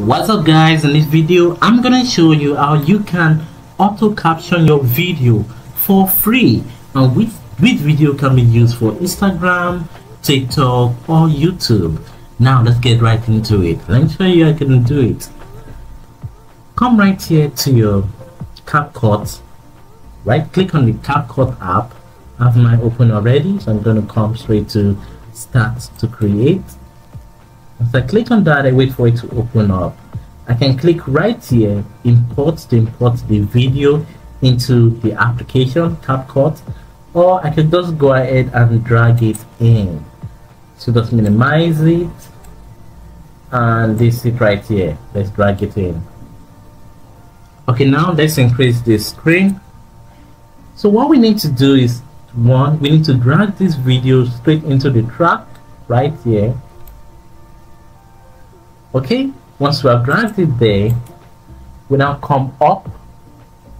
What's up guys, in this video I'm gonna show you how you can auto caption your video for free and which, which video can be used for Instagram, TikTok or YouTube. Now let's get right into it. Let me show you how can do it. Come right here to your CapCut, right click on the CapCut app. I have mine open already so I'm gonna come straight to start to create as I click on that, I wait for it to open up. I can click right here, import to import the video into the application, CapCut, or I can just go ahead and drag it in. So just minimize it, and this is right here. Let's drag it in. Okay, now let's increase the screen. So what we need to do is, one, we need to drag this video straight into the track right here okay? Once we have dragged it there we now come up.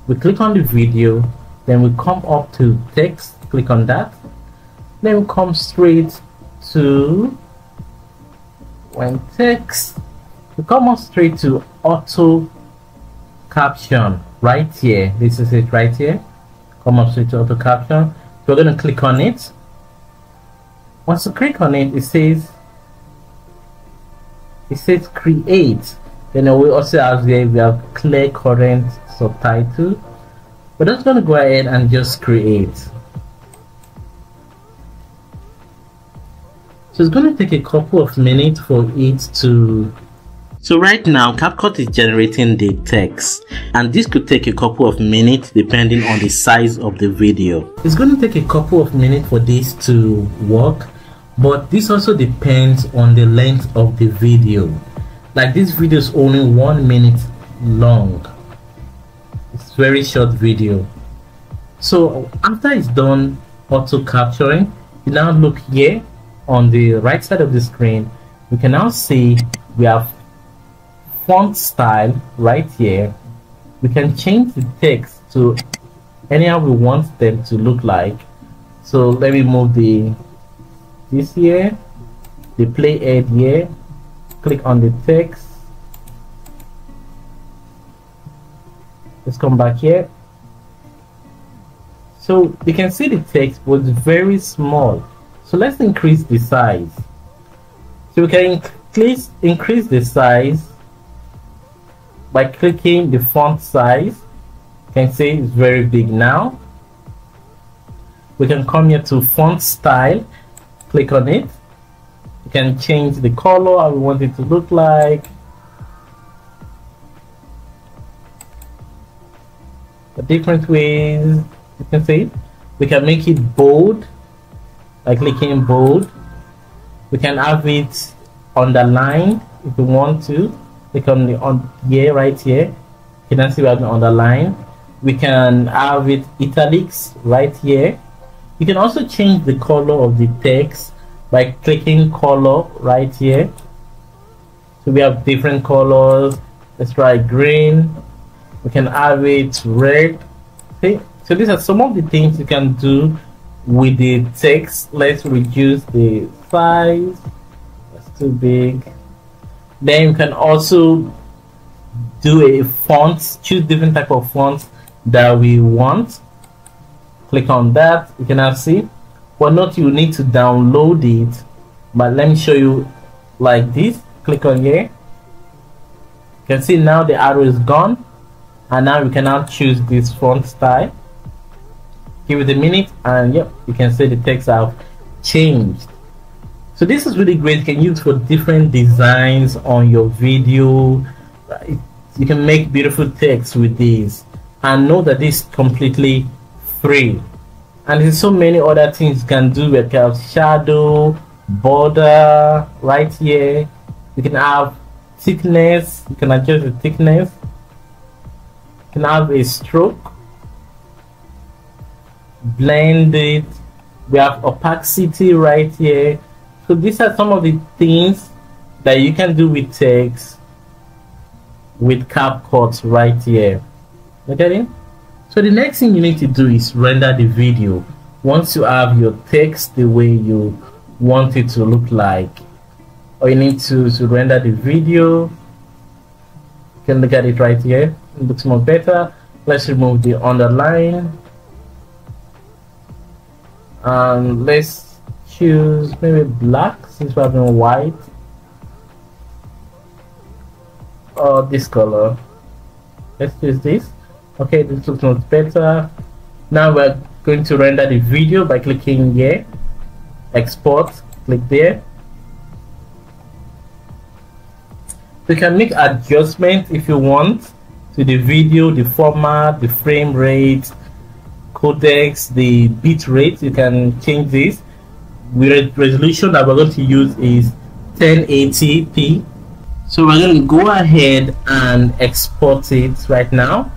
We click on the video then we come up to text click on that. Then we come straight to when text. We come straight to auto caption right here. This is it right here. Come up straight to auto caption. We're going to click on it. Once you click on it it says it says create. Then we also have here we have clear current subtitle. We're just going to go ahead and just create. So it's going to take a couple of minutes for it to so right now CapCut is generating the text. And this could take a couple of minutes depending on the size of the video. It's going to take a couple of minutes for this to work but this also depends on the length of the video. Like this video is only one minute long. It's very short video. So after it's done auto capturing you now look here on the right side of the screen. We can now see we have font style right here. We can change the text to anyhow we want them to look like. So let me move the this here the playhead here click on the text. Let's come back here. So you can see the text was very small. So let's increase the size. So we can increase increase the size by clicking the font size. You can see it's very big now. We can come here to font style click on it. You can change the color how want it to look like. The different ways you can see. We can make it bold by clicking bold. We can have it underlined if we want to. Click on the on here right here. You can see we have the underline. We can have it italics right here you can also change the color of the text by clicking color right here. So we have different colors. Let's try green. We can have it red. Okay. So these are some of the things you can do with the text. Let's reduce the size. That's too big. Then you can also do a font, choose different type of fonts that we want click on that. You can now see well not you need to download it. But let me show you like this. Click on here. You can see now the arrow is gone. And now we can now choose this font style. Give it a minute and yep you can see the text have changed. So this is really great. You can use for different designs on your video. You can make beautiful text with these and know that this completely free and there's so many other things you can do with kind of shadow border right here. You can have thickness. You can adjust the thickness. You can have a stroke. Blend it. We have opacity right here. So these are some of the things that you can do with text with CapCut right here. It so the next thing you need to do is render the video. Once you have your text the way you want it to look like, or you need to, to render the video. You can look at it right here. It looks more better. Let's remove the underline. And let's choose maybe black since we're having white. Or this color. Let's choose this okay this looks much better now we're going to render the video by clicking here export click there. You can make adjustments if you want to the video the format the frame rate codecs the bit rate. You can change this. The resolution that we're going to use is 1080p so we're going to go ahead and export it right now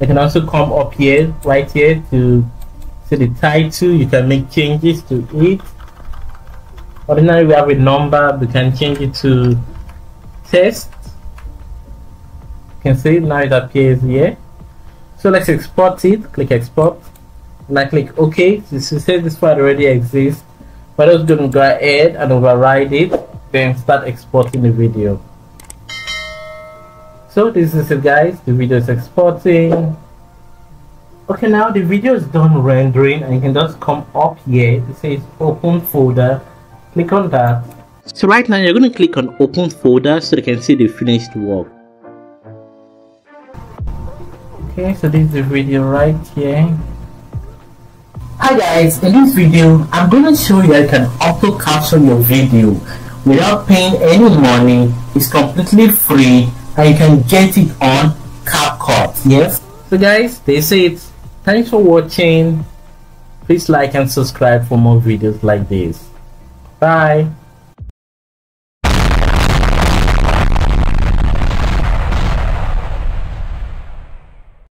you can also come up here right here to see the title. You can make changes to it. Ordinarily we have a number. We can change it to test. You can see now it appears here. So let's export it. Click export. And I click OK. This says this file already exists. But just going to go ahead and override it then start exporting the video so this is it guys. The video is exporting. Okay now the video is done rendering and you can just come up here. It says open folder. Click on that. So right now you're going to click on open folder so you can see the finished work. Okay so this is the video right here. Hi guys. In this video i'm going to show you how you can auto caption your video without paying any money. It's completely free and you can get it on CapCut. Yes. So guys, they say it. Thanks for watching. Please like and subscribe for more videos like this. Bye.